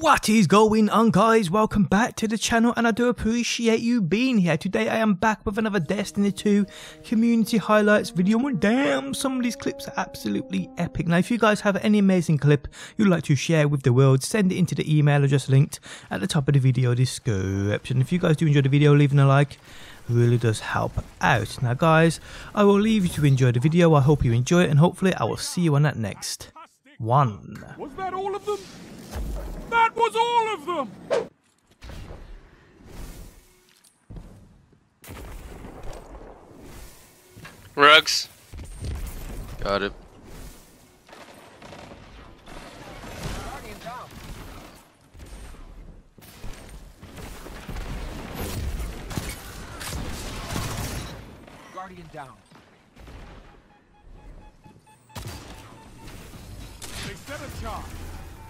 What is going on guys? Welcome back to the channel and I do appreciate you being here. Today I am back with another Destiny 2 community highlights video. And damn, some of these clips are absolutely epic. Now if you guys have any amazing clip you'd like to share with the world, send it into the email address linked at the top of the video description. If you guys do enjoy the video, leaving a like really does help out. Now guys, I will leave you to enjoy the video. I hope you enjoy it and hopefully I will see you on that next one. Was that all of them? That was all of them! Rugs. Got it.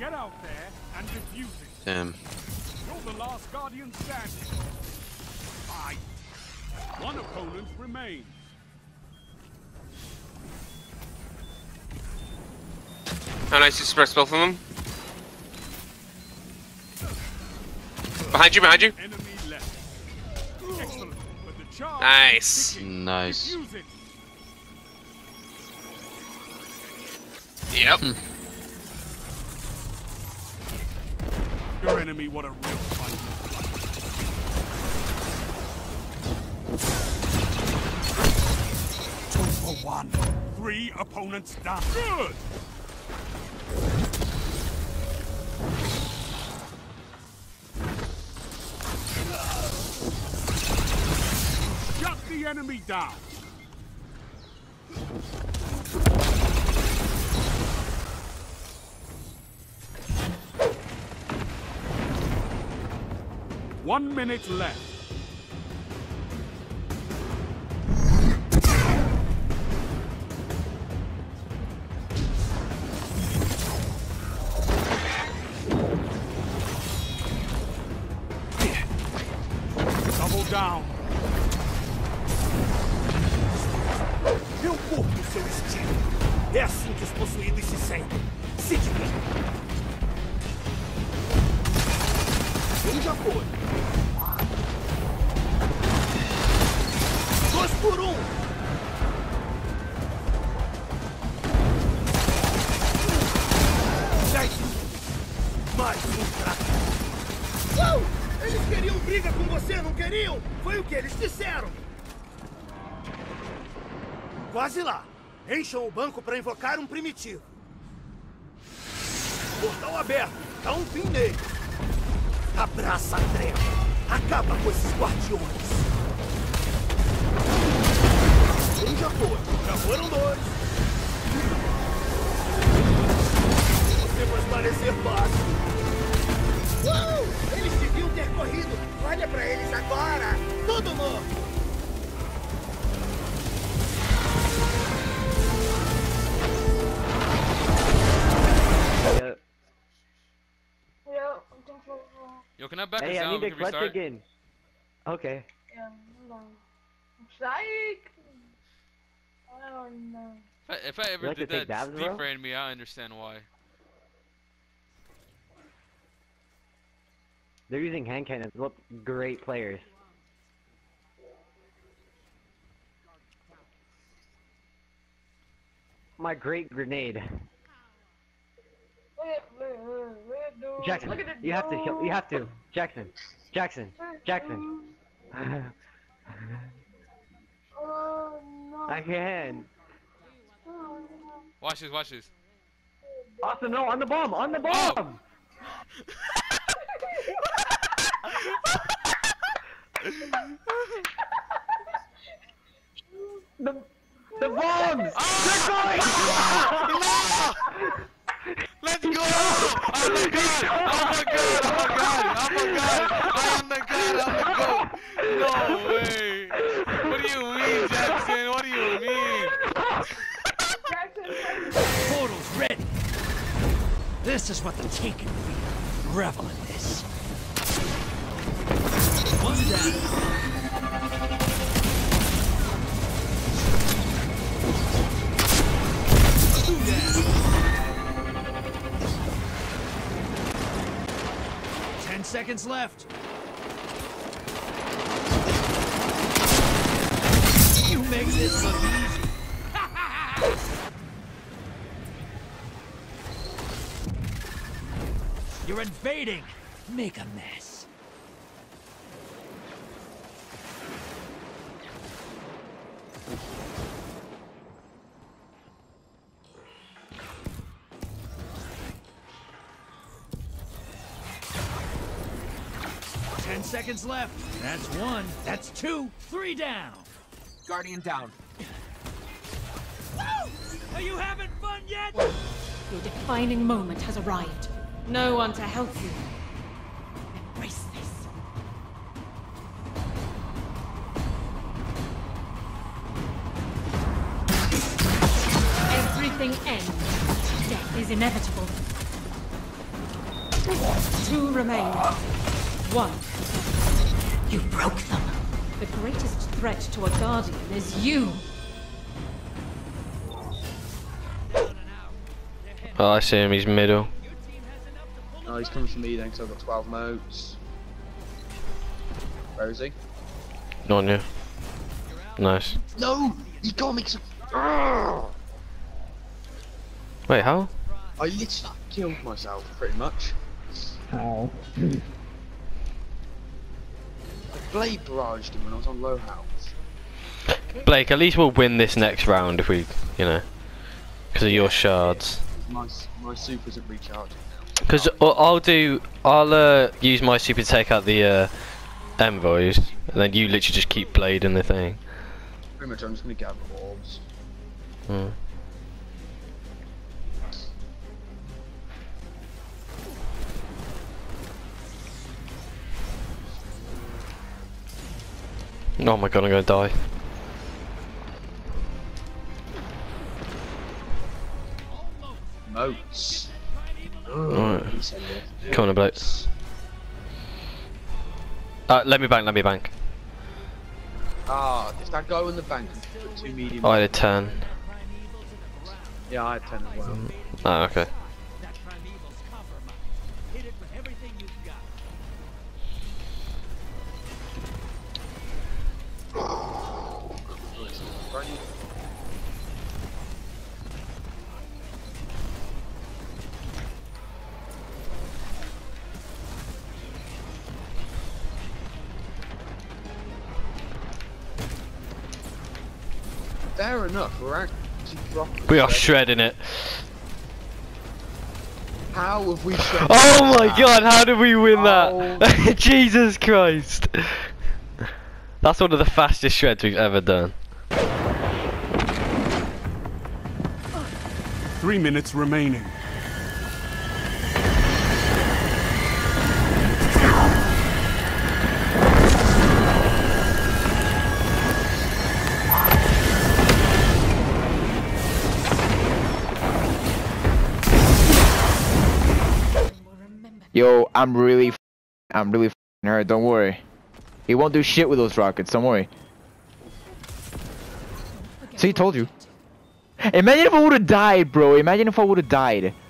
Get out there and defuse it. Damn. You're the last Guardian standing. Fight. One opponent remains. How nice you suppress both of them. Behind you, behind you. Enemy left. But the Nice. Nice. Yep. Hmm. Your enemy, what a real fight. Two for one. Three opponents down. Good. Shut the enemy down. One minute left. Double down. Meu corpo, seu estilo. É assim os possuídos se sentem. Se divirtam. Um já. Dois por um. Dez. Mais um! Eles queriam briga com você, não queriam? Foi o que eles disseram. Quase lá. Encham o banco para invocar um primitivo. Portal aberto. Dá um fim nele. Abraça a treva. Acaba com esses guardiões. Um já foi. Já foram dois. Você faz parecer fácil. Uh! Eles deviam ter corrido. Olha pra eles agora. Tudo morto. Can I back Hey, us I down? need We to can clutch restart. again. Okay. yeah, hold on. Psych! I don't know. If I, if I ever like did take that dabs, bro? me, I understand why. They're using hand cannons. Look, great players. My great grenade. Jackson, Look at the you have to. kill- You have to. Jackson. Jackson. Jackson. Oh no. I can. Oh. Watch this, watch this. Awesome. No, on the bomb. On the oh! bomb. the the bombs. Ah! Let's go! Oh my god! Oh my god! Oh my god! Oh my god! I am the god! I'm the goat! No way! What do you mean, Jackson? What do you mean? Portal's ready. This is what the Taken feel. Revel in this. One down. Seconds left. You make this look easy. You're invading. Make a mess. Seconds left. That's one. That's two. Three down. Guardian down. Are you having fun yet? Your defining moment has arrived. No one to help you. Embrace this. Everything ends. Death is inevitable. Two remain. One. You broke them. The greatest threat to a guardian is you. Oh, I see him. He's middle. Oh, he's coming from me then, because I've got 12 motes. Where is he? On you. Nice. No! He got me! 'cause I- Wait, how? I literally killed myself, pretty much. How? Blade barraged him when I was on low health. Blake, at least we'll win this next round if we, you know, because of your shards. My, my super isn't recharged. Because I'll do, I'll uh, use my super to take out the uh, envoys, and then you literally just keep blading the thing. Pretty much, I'm just gonna gather orbs. Hmm. Oh my god, I'm gonna die. Motes. Alright. He said it. Come on, Blake. Uh, let me bank, let me bank. Ah, it's that guy in the bank two medium. Oh, I had a 10. Yeah, I had 10 as well. Oh, okay. Fair enough, we're actually dropping. We are shredding it. How have we shredded Oh my that? god, how did we win Oh. that? Jesus Christ. That's one of the fastest shreds we've ever done. Three minutes remaining. Yo, I'm really, I'm really hurt. Don't worry. He won't do shit with those rockets. Don't worry. See, he told you. Imagine if I would have died, bro. Imagine if I would have died.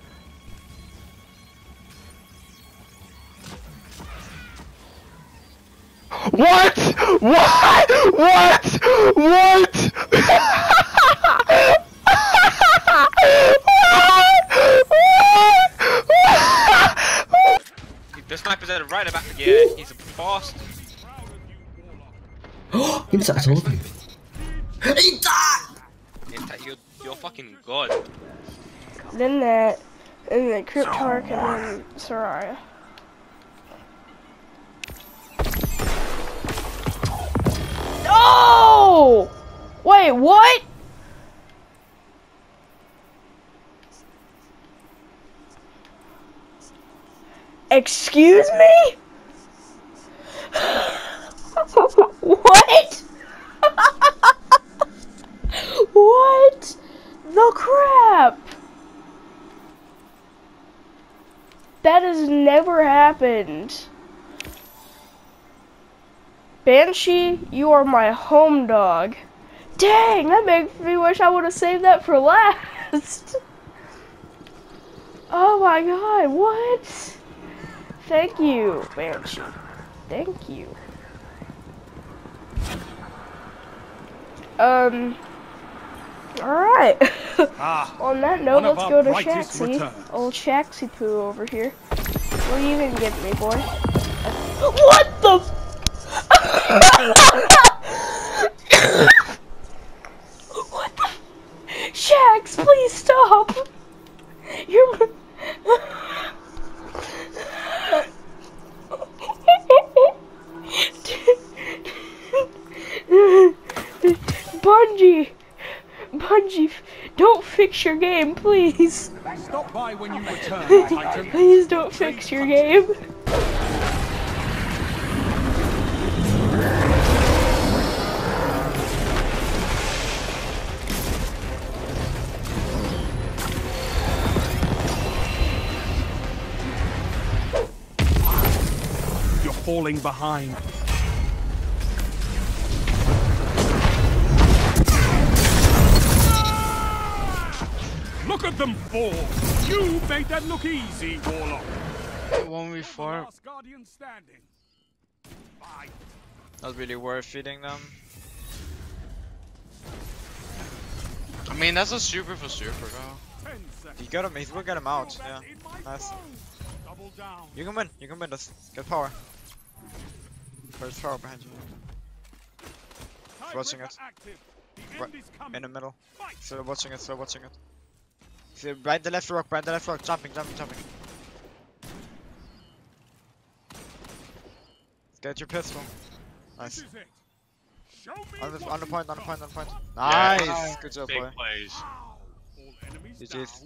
What? What? What? What? The sniper's at the right about yeah, he's a fast. he was at all of you. He died! You're, you're fucking god. Then that, and then Cryptarch, and then Soraya. Oh! Wait, what? Excuse me? what? what? The crap? That has never happened. Banshee, you are my home dog. Dang, that makes me wish I would have saved that for last. oh my god, what? Thank you, Banshee. Thank you. Um. Alright. Ah, On that note, let's go to Shaxi. returns. Old Shaxi Poo over here. What are you gonna give me, boy? What the? fix your game, please. Stop by when you return, Titan. Please don't fix your game. You're falling behind. Look at them fall! You made that look easy, Warlock. One v four. Last Guardian standing. Bye. Not really worth feeding them. I mean, that's a super for super, bro. You got him, we'll get him out. Yeah, nice. You can win, you can win this. Get power. First power behind you. Watching it. Right, end is coming. In the middle. Still watching it, still watching it. See, right the left rock, right the left rock, jumping, jumping, jumping. Get your pistol. Nice. This is it. Show On the, on the point, on the point, on the point. Yeah. Nice! Good job, Big boy. plays. GG's.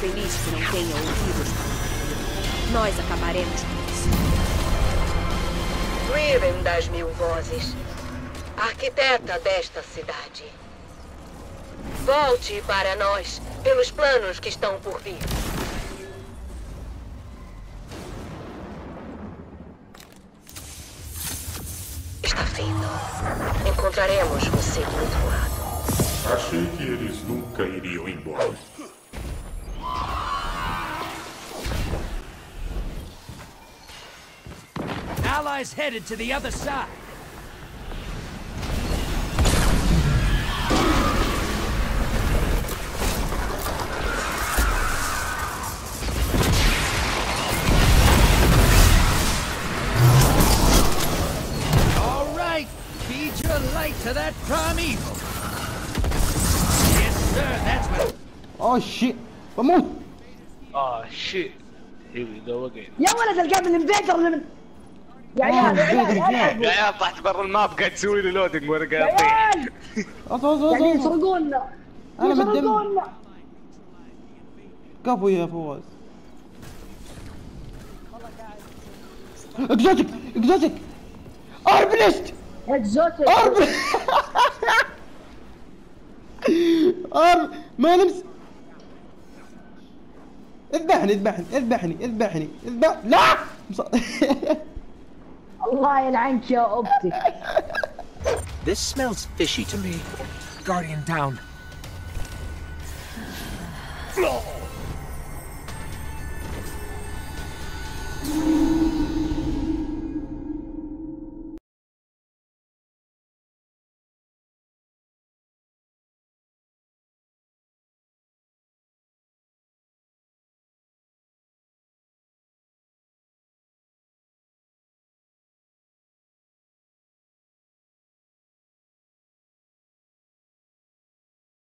Feliz que não tenha ouvido palavra. Nós acabaremos com isso. Riven das Mil Vozes, arquiteta desta cidade. Volte para nós pelos planos que estão por vir. Está feito. Encontraremos você do outro lado. Achei que eles nunca iriam embora. Allies headed to the other side. All right, feed your light to that primeval. Yes, sir. That's what. Oh shit! Vamos! Oh shit. Here we go again. يا ولد القبل انفيتر من يا عيال يا عيال يا عيال يا عيال. طلعت برا الماب قاعد تسوي لي لودنج وأنا قاعد اطيح قاعدين يسرقونا. أنا مدم. كفو يا فواز. اكزوتيك اكزوتيك اربلست اكزوتيك ارب ارب ما نمس اذبحني اذبحني اذبحني اذبحني اذبح لا! الله يلعنك يا أختي This smells fishy to me. Guardian down. Oh.